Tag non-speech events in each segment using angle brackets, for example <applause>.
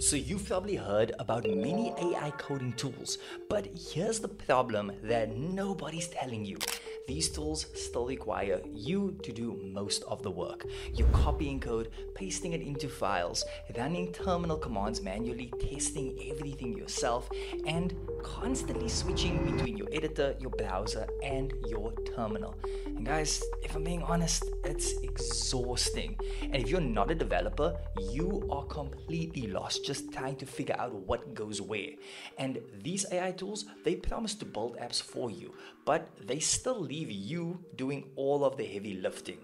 So you've probably heard about many AI coding tools, but here's the problem that nobody's telling you. These tools still require you to do most of the work. You're copying code, pasting it into files, running terminal commands manually, testing everything yourself, and constantly switching between your editor, your browser, and your terminal. And guys, if I'm being honest, it's exhausting. And if you're not a developer, you are completely lost just trying to figure out what goes where. And these AI tools, they promise to build apps for you, but they still leave you doing all of the heavy lifting.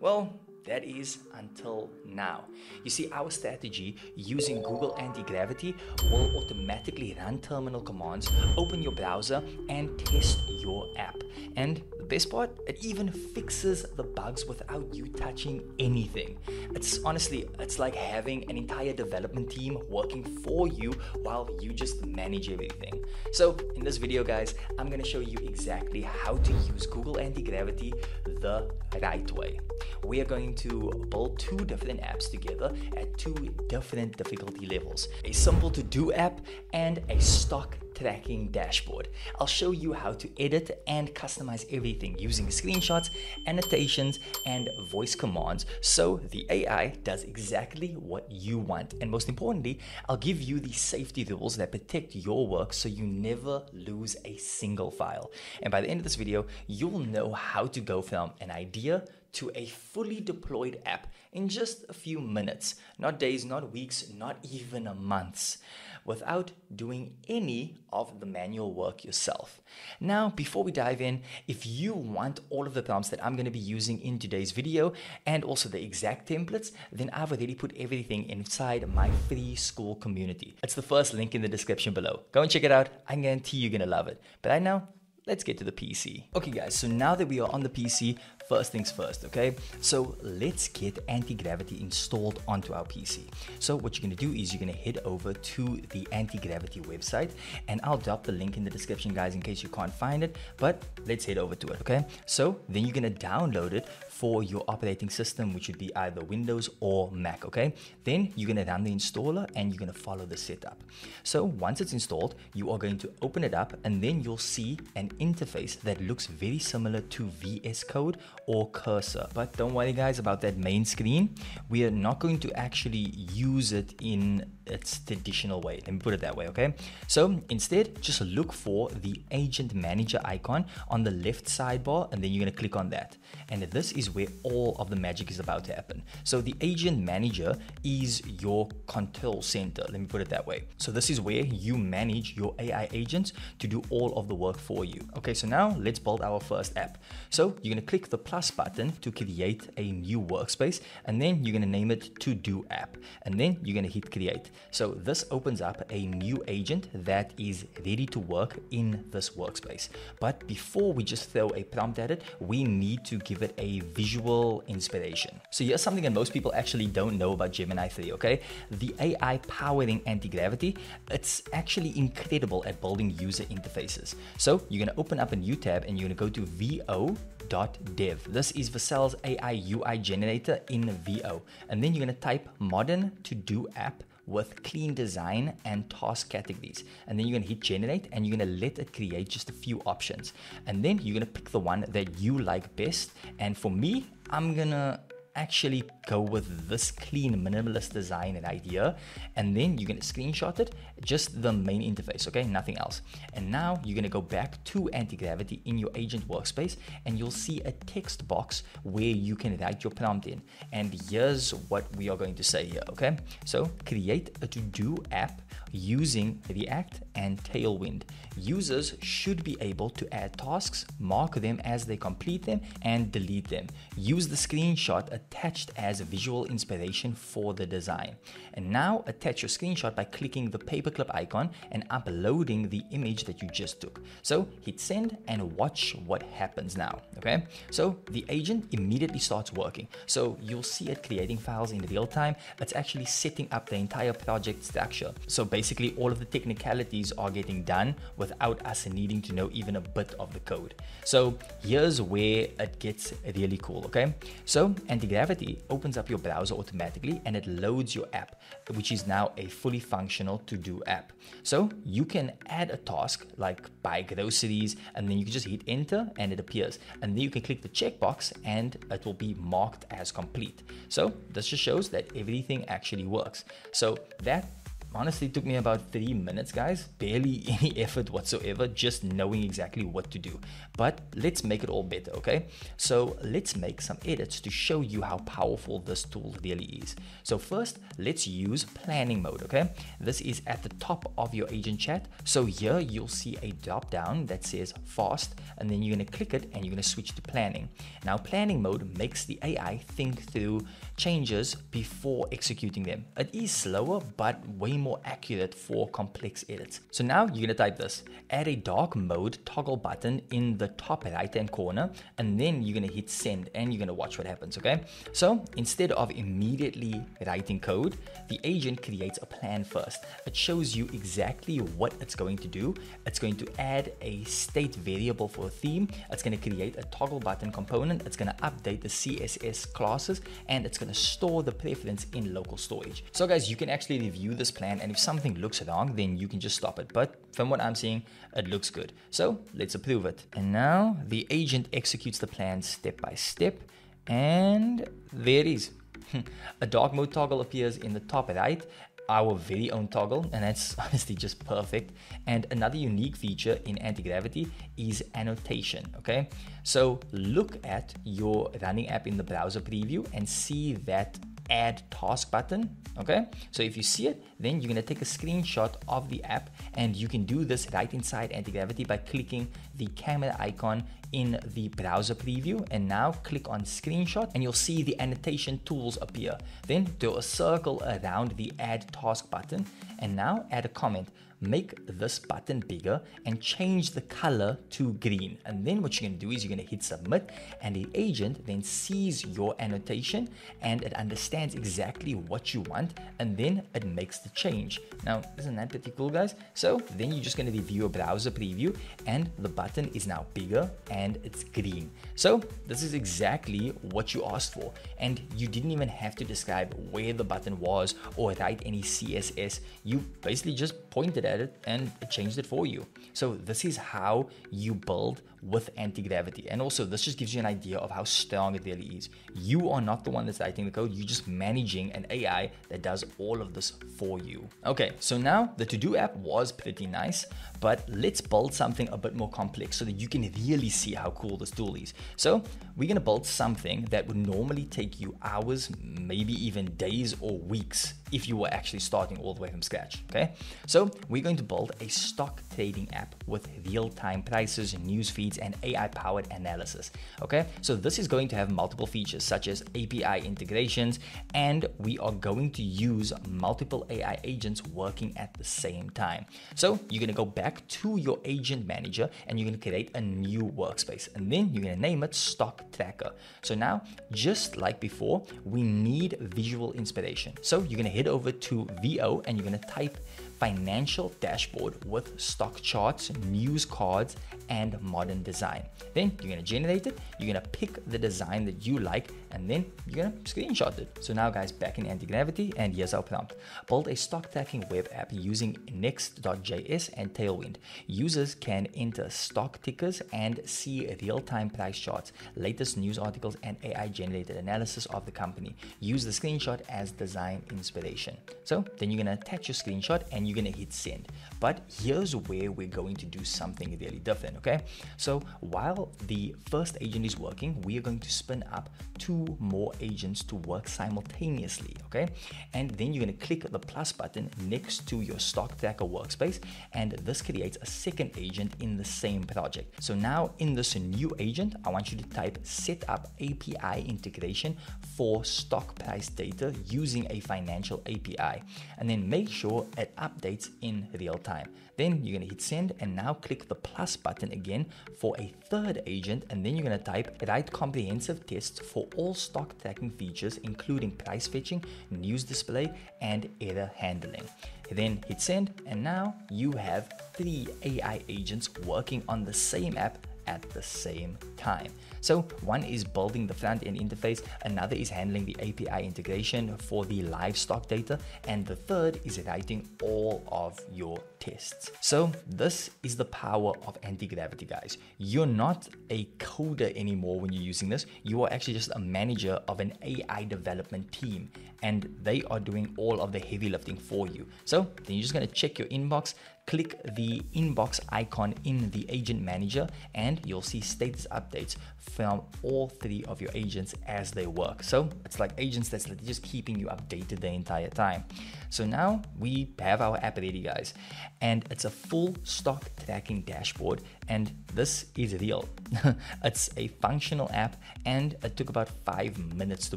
Well, that is until now. You see, our strategy using Google Anti Gravity will automatically run terminal commands, open your browser, and test your app. And best part, it even fixes the bugs without you touching anything. It's honestly, it's like having an entire development team working for you while you just manage everything. So, in this video, guys, I'm gonna show you exactly how to use Google Anti Gravity the right way. We are going to build two different apps together at two different difficulty levels a simple to do app and a stock tracking dashboard. I'll show you how to edit and customize everything using screenshots, annotations, and voice commands so the AI does exactly what you want. And most importantly, I'll give you the safety rules that protect your work so you never lose a single file. And by the end of this video, you'll know how to go from an idea to a fully deployed app in just a few minutes, not days, not weeks, not even months, without doing any of the manual work yourself. Now, before we dive in, if you want all of the prompts that I'm going to be using in today's video and also the exact templates, then I've already put everything inside my free Skool community. It's the first link in the description below. Go and check it out. I guarantee you're going to love it. But right now, let's get to the PC. Okay guys, so now that we are on the PC, first things first, okay? So let's get anti-gravity installed onto our PC. So what you're gonna do is you're gonna head over to the anti-gravity website and I'll drop the link in the description guys in case you can't find it, but let's head over to it, okay? So then you're gonna download it for your operating system, which would be either Windows or Mac, okay? Then you're gonna run the installer and you're gonna follow the setup. So once it's installed, you are going to open it up and then you'll see an interface that looks very similar to VS Code or Cursor. But don't worry guys about that main screen. We are not going to actually use it in its traditional way. Let me put it that way, okay? So instead, just look for the agent manager icon on the left sidebar and then you're gonna click on that. And this is where all of the magic is about to happen. So the agent manager is your control center. Let me put it that way. So this is where you manage your AI agents to do all of the work for you. Okay, so now let's build our first app. So you're gonna click the plus button to create a new workspace and then you're gonna name it to do app and then you're gonna hit create. So this opens up a new agent that is ready to work in this workspace. But before we just throw a prompt at it, we need to give it a visual inspiration. So here's something that most people actually don't know about Gemini 3, okay? The AI powering anti-gravity, it's actually incredible at building user interfaces. So you're gonna open up a new tab and you're gonna go to v0.dev. This is Vercel's AI UI generator in v0. And then you're gonna type modern to do app with clean design and task categories. And then you're gonna hit generate and you're gonna let it create just a few options. And then you're gonna pick the one that you like best. And for me, I'm gonna actually go with this clean minimalist design and idea and then you're going to screenshot it just the main interface okay? Nothing else. And now you're going to go back to anti-gravity in your agent workspace and you'll see a text box where you can write your prompt in. And here's what we are going to say here okay? So create a to-do app using react and tailwind. Users should be able to add tasks mark them as they complete them and delete them. Use the screenshot attached as a visual inspiration for the design. And now attach your screenshot by clicking the paperclip icon and uploading the image that you just took. So hit send and watch what happens now. Okay, so the agent immediately starts working. So you'll see it creating files in real time. It's actually setting up the entire project structure. So basically all of the technicalities are getting done without us needing to know even a bit of the code. So here's where it gets really cool, okay? So anti-gravity opens up your browser automatically and it loads your app, which is now a fully functional to-do app. So you can add a task like buy groceries and then you can just hit enter and it appears. And then you can click the checkbox and it will be marked as complete. So this just shows that everything actually works. So that honestly took me about three minutes, guys. Barely <laughs> any effort whatsoever, just knowing exactly what to do. But let's make it all better, okay? So let's make some edits to show you how powerful this tool really is. So first, let's use planning mode, okay? This is at the top of your agent chat. So here you'll see a drop down that says fast, and then you're gonna click it and you're gonna switch to planning. Now, planning mode makes the AI think through changes before executing them. It is slower, but way more accurate for complex edits. So now you're gonna type this, add a dark mode toggle button in the top right hand corner, and then you're gonna hit send and you're gonna watch what happens, okay? So instead of immediately writing code, the agent creates a plan first. It shows you exactly what it's going to do. It's going to add a state variable for a theme. It's gonna create a toggle button component. It's gonna update the CSS classes and it's gonna store the preference in local storage. So guys, you can actually review this plan and if something looks wrong, then you can just stop it. But from what I'm seeing, it looks good. So let's approve it. And now the agent executes the plan step by step, and there it is. <laughs> A dark mode toggle appears in the top right, our very own toggle, and that's <laughs> honestly just perfect. And another unique feature in anti-gravity is annotation, okay? So look at your running app in the browser preview and see that add task button okay? So if you see it then you're going to take a screenshot of the app and you can do this right inside anti-gravity by clicking the camera icon in the browser preview. And now click on screenshot and you'll see the annotation tools appear. Then do a circle around the add task button. And now add a comment make this button bigger and change the color to green. And then what you're to do is you're going to hit submit and the agent then sees your annotation and it understands exactly what you want and then it makes the change. Now, isn't that pretty cool guys? So then you're just going to review a browser preview and the button is now bigger and it's green. So this is exactly what you asked for and you didn't even have to describe where the button was or write any CSS. You basically just pointed at it and it changed it for you. So this is how you build with anti-gravity. And also this just gives you an idea of how strong it really is. You are not the one that's writing the code, you're just managing an AI that does all of this for you. Okay, so now the to-do app was pretty nice, but let's build something a bit more complex so that you can really see how cool this tool is. So we're gonna build something that would normally take you hours, maybe even days or weeks if you were actually starting all the way from scratch, okay? So we're going to build a stock trading app with real-time prices, news feeds, and AI-powered analysis, okay? So this is going to have multiple features such as API integrations, and we are going to use multiple AI agents working at the same time. So you're gonna go back to your agent manager and you're gonna create a new workspace, and then you're gonna name it stock tracker. So now, just like before, we need visual inspiration. So you're gonna head over to v0 and you're gonna type financial dashboard with stock charts, news cards, and modern design. Then you're gonna generate it, you're gonna pick the design that you like, and then you're gonna screenshot it. So now guys, back in anti-gravity, and here's our prompt. Build a stock tracking web app using next.js and Tailwind. Users can enter stock tickers and see real-time price charts, latest news articles, and AI-generated analysis of the company. Use the screenshot as design inspiration. So then you're gonna attach your screenshot and you're gonna hit send. But here's where we're going to do something really different, okay? So while the first agent is working, we are going to spin up two more agents to work simultaneously, okay? And then you're gonna click the plus button next to your stock tracker workspace, and this creates a second agent in the same project. So now in this new agent, I want you to type set up API integration for stock price data using a financial API, and then make sure it updates updates in real time. Then you're to hit send and now click the plus button again for a third agent. And then you're going to type write comprehensive tests for all stock tracking features, including price fetching, news display, and error handling. Then hit send, and now you have three AI agents working on the same app at the same time. So one is building the front end interface, another is handling the API integration for the livestock data, and the third is writing all of your tests. So this is the power of anti-gravity guys. You're not a coder anymore when you're using this. You are actually just a manager of an AI development team and they are doing all of the heavy lifting for you. So then you're just gonna check your inbox, click the inbox icon in the agent manager and you'll see status updates from all three of your agents as they work. So it's like agents that's just keeping you updated the entire time. So now we have our app ready guys and it's a full stock tracking dashboard and this is real. <laughs> it's a functional app and it took about five minutes to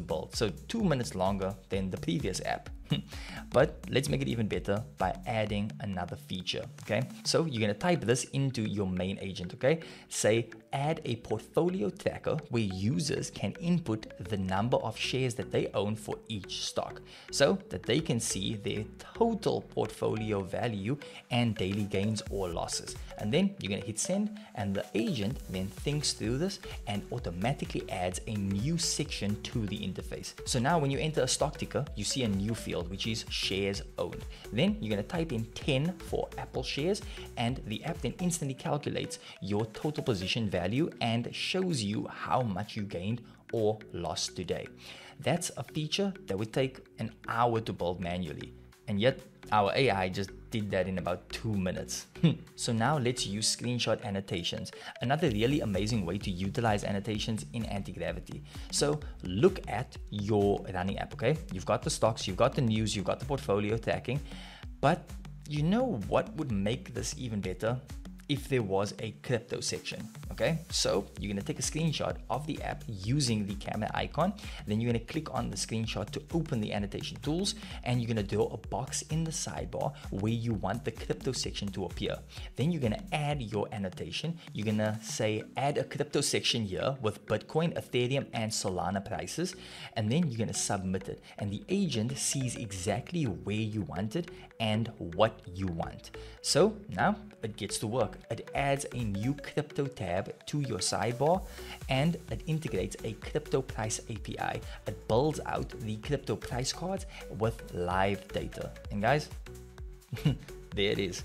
build. So two minutes longer than the previous app. <laughs> but let's make it even better by adding another feature. Okay, so you're gonna type this into your main agent. Okay, say add a portfolio tracker where users can input the number of shares that they own for each stock so that they can see their total portfolio value and daily gains or losses. And then you're gonna hit send, and the agent then thinks through this and automatically adds a new section to the interface. So now when you enter a stock ticker, you see a new field which is shares owned. Then you're gonna type in 10 for Apple shares, and the app then instantly calculates your total position value and shows you how much you gained or lost today. That's a feature that would take an hour to build manually. And yet, our AI just did that in about two minutes. Hmm. so now let's use screenshot annotations, another really amazing way to utilize annotations in anti-gravity. So look at your running app, okay? You've got the stocks, you've got the news, you've got the portfolio tracking, but you know what would make this even better? If there was a crypto section. Okay, so you're gonna take a screenshot of the app using the camera icon. Then you're gonna click on the screenshot to open the annotation tools, and you're gonna draw a box in the sidebar where you want the crypto section to appear. Then you're gonna add your annotation. You're gonna say add a crypto section here with Bitcoin, Ethereum, and Solana prices, and then you're gonna submit it. And the agent sees exactly where you want it and what you want. So now it gets to work. It adds a new crypto tab to your sidebar and it integrates a crypto price API. It builds out the crypto price cards with live data. And guys, <laughs> there it is.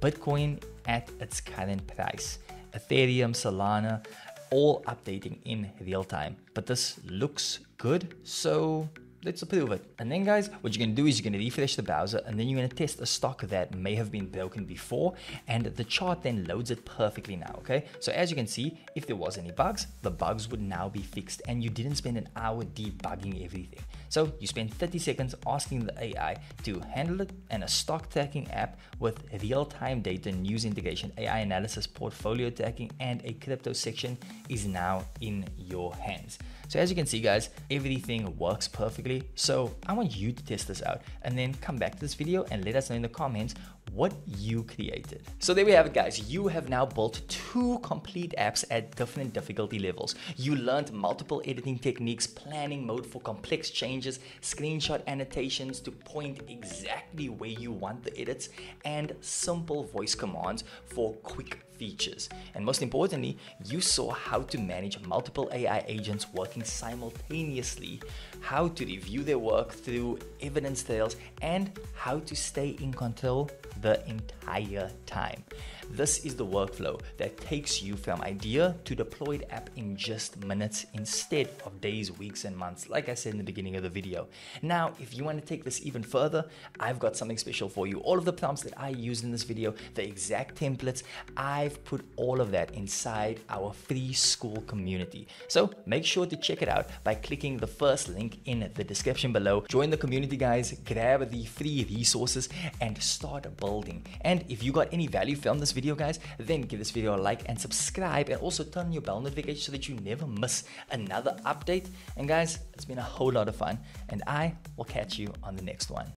Bitcoin at its current price. Ethereum, Solana, all updating in real time. But this looks good, so let's approve it. And then guys, what you're gonna do is you're gonna refresh the browser and then you're gonna test a stock that may have been broken before and the chart then loads it perfectly now, okay? So as you can see, if there was any bugs, the bugs would now be fixed and you didn't spend an hour debugging everything. So you spend 30 seconds asking the AI to handle it and a stock tracking app with real-time data news integration, AI analysis, portfolio tracking, and a crypto section is now in your hands. So as you can see guys, everything works perfectly. So I want you to test this out and then come back to this video and let us know in the comments what you created. So there we have it guys. You have now built two complete apps at different difficulty levels. You learned multiple editing techniques, planning mode for complex changes, screenshot annotations to point exactly where you want the edits, and simple voice commands for quick features. And most importantly, you saw how to manage multiple AI agents working simultaneously, how to review their work through evidence trails, and how to stay in control the entire time. This is the workflow that takes you from idea to deployed app in just minutes instead of days, weeks, and months, like I said in the beginning of the video. Now, if you want to take this even further, I've got something special for you. All of the prompts that I used in this video, the exact templates, I've put all of that inside our free Skool community. So make sure to check it out by clicking the first link in the description below. Join the community, guys, grab the free resources, and start building. And if you got any value from this video, video guys, then give this video a like and subscribe and also turn on your bell notification so that you never miss another update. And guys, it's been a whole lot of fun and I will catch you on the next one.